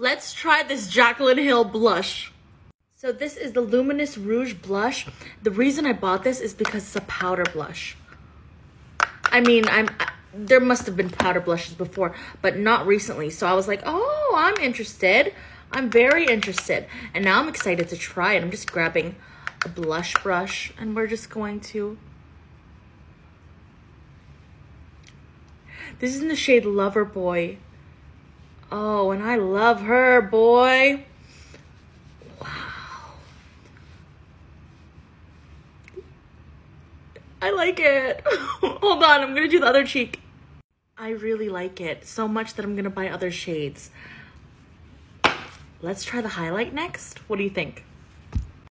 Let's try this Jaclyn Hill blush. So this is the Luminous Rouge blush. The reason I bought this is because it's a powder blush. I mean, I'm there must have been powder blushes before, but not recently. So I was like, oh, I'm interested. I'm very interested. And now I'm excited to try it. I'm just grabbing a blush brush and we're just going to... This is in the shade Lover Boy. Oh, and I love her, boy. Wow. I like it. Hold on, I'm gonna do the other cheek. I really like it so much that I'm gonna buy other shades. Let's try the highlight next. What do you think?